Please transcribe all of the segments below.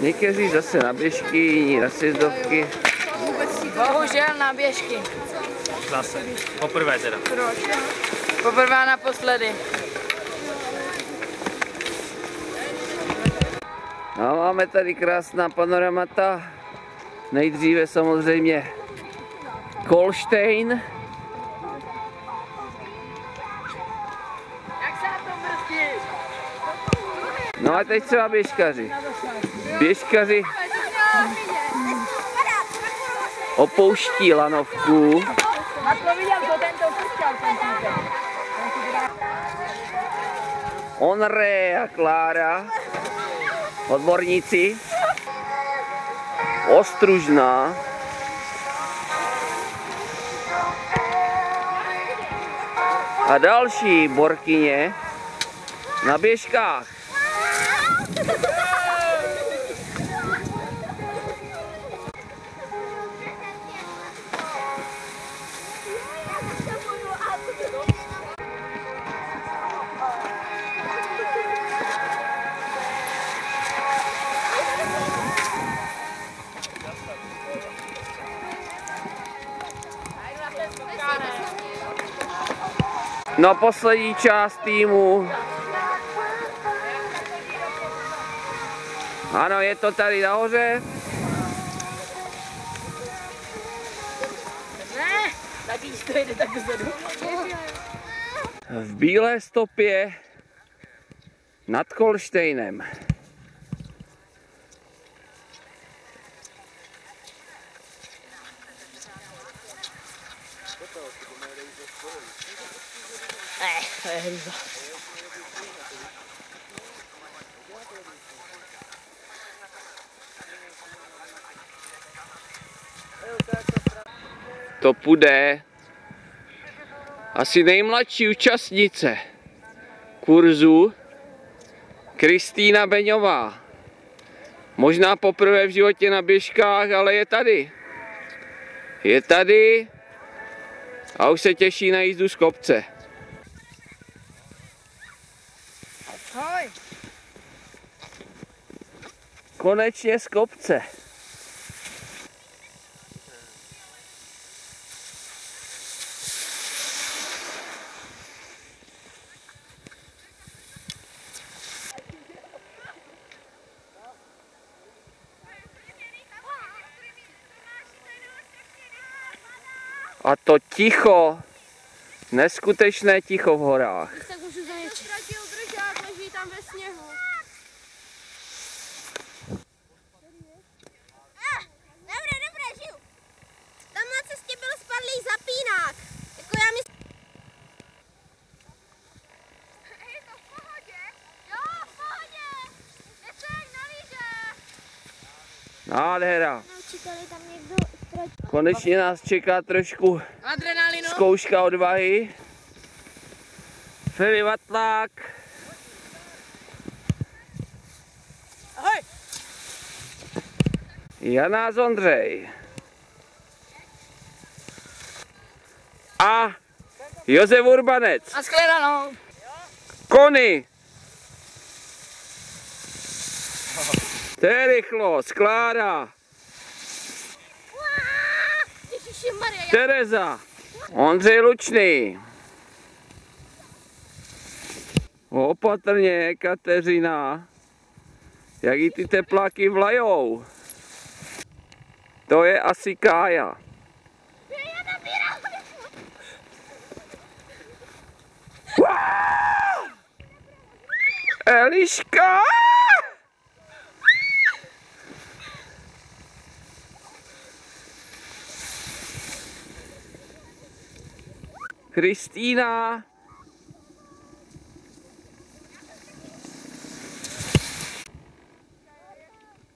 Někteří zase na běžky, jiní na sjezdovky. Bohužel na běžky. Zase. Poprvé teda. Poprvé a naposledy. No, a máme tady krásná panoramata. Nejdříve samozřejmě Kolštejn. A teď třeba běžkaři. Běžkaři opouští lanovku. Onre a Klára, odborníci. Ostružná. A další borkyně na běžkách. No poslední část týmu. Ano, je to tady nahoře. V bílé stopě nad Kolštejnem. Ne, to. To půjde asi nejmladší účastnice kurzu Kristýna Beňová. Možná poprvé v životě na běžkách, ale je tady. Je tady a už se těší na jízdu z kopce. Ahoj. Konečně z kopce. A to ticho, neskutečné ticho v horách. Tak můžu zajet. Ztratil držák, leží tam ve sněhu. Ah, dobré, dobré, žiju. Tam na cestě byl spadlý zapínák. Jako já myslím... Je to v pohodě? Jo, v pohodě. Něco jak na líže. Nádhera. No, čekali tam. Konečně nás čeká trošku Adrenalinu. zkouška odvahy. Filip Vatlák. Ahoj. Jana Ondřej. A Josef Urbanec. A shledanou. Kony. To je rychlost. Klára. Já... Tereza. Ondřej Lučný. Opatrně, Kateřina. Jak jí ty tepláky vlajou. To je asi Kája. Eliška! Kristýna.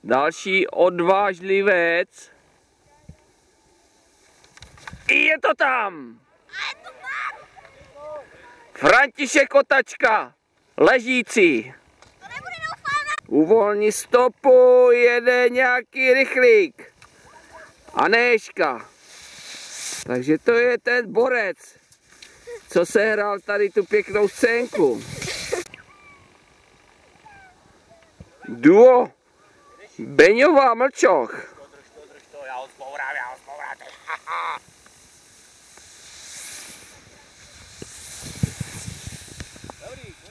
Další odvážlivec. Je to tam! František Kotačka, ležící. Uvolni stopu, jede nějaký rychlík. A Neška. Takže to je ten borec, co se hrál tady tu pěknou scénku. Duo Beňová Mlčoch.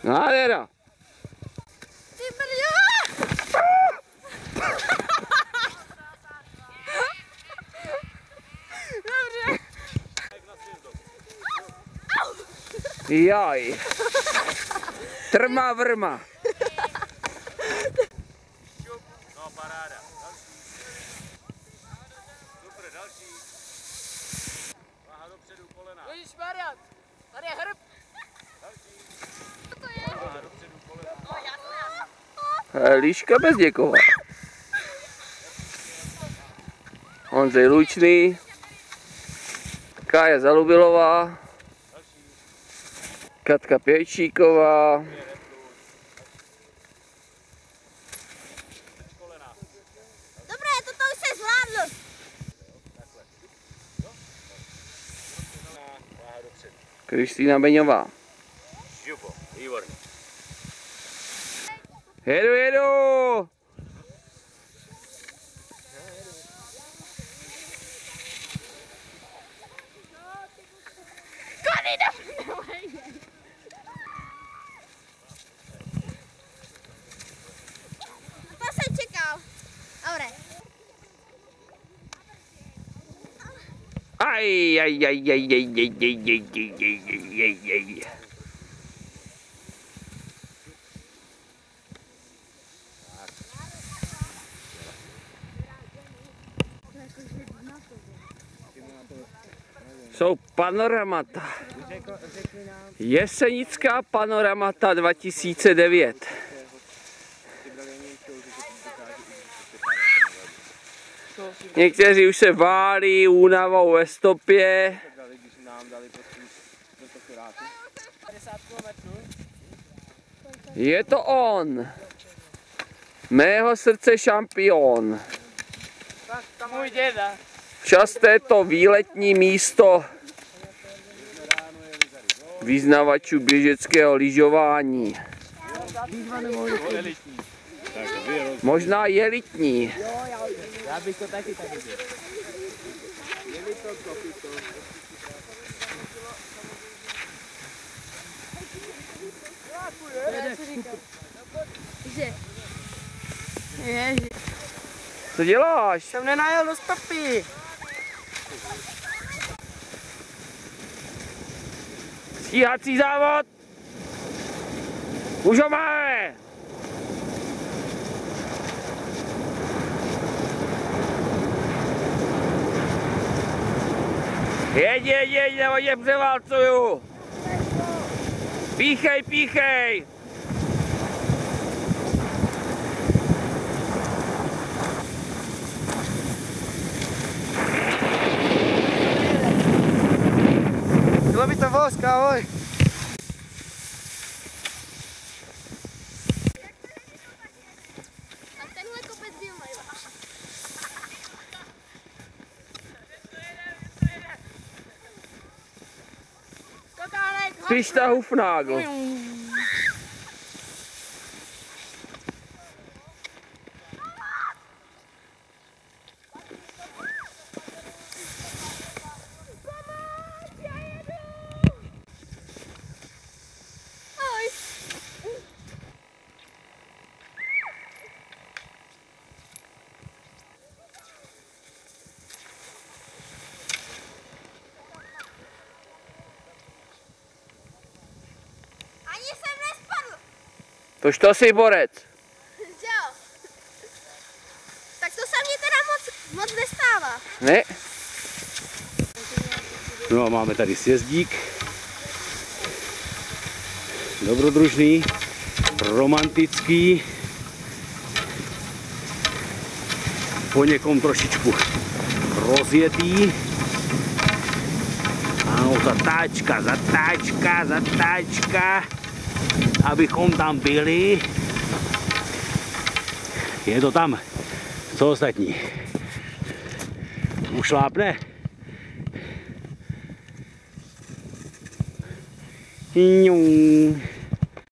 Nádhera. Ty brďo! Jaj. Trma vrma. No paráda. Super, další. Váha dopředu, kolena. Ježišmarja, tady je hrb. Váha dopředu, kolena. Eh, Líška Bezděková. Ondřej Lučný. Kája Zalubilová. Katka Pěčíková. Dobré, toto už se zvládl. Kristýna Beňová. Žubo, výborný. Jedu, jedu! To jsem čekal. Dobré. Aj, aj, aj, aj, aj, aj, aj, aj, aj, aj, aj, aj, aj. Jsou panoramata. Jesenická panoramata 2009. Někteří už se válí únavou ve stopě. Je to on. Mého srdce šampion. Můj děda. Časté to výletní místo význavačů běžeckého lyžování. Možná jelitní. Já bych to taky tady dělal. Že? Ježi. Co děláš? Jsem nenajel do stopy. Stíhací závod! Už ho máme! Jeď, jeď, jeď, nebo tě převálcuju! Píchej, píchej! Bylo by to vosk, ahoj. Christa Hufnagel. Tož to si borec. jo? Tak to se mně teda moc, moc nestává. Ne? No a máme tady sjezdík. Dobrodružný, romantický. Po někom trošičku rozjetý. Ano, zatáčka, zatáčka, zatáčka. Abychom tam byli. Je to tam. Co ostatní? Ušlápne? Nhung.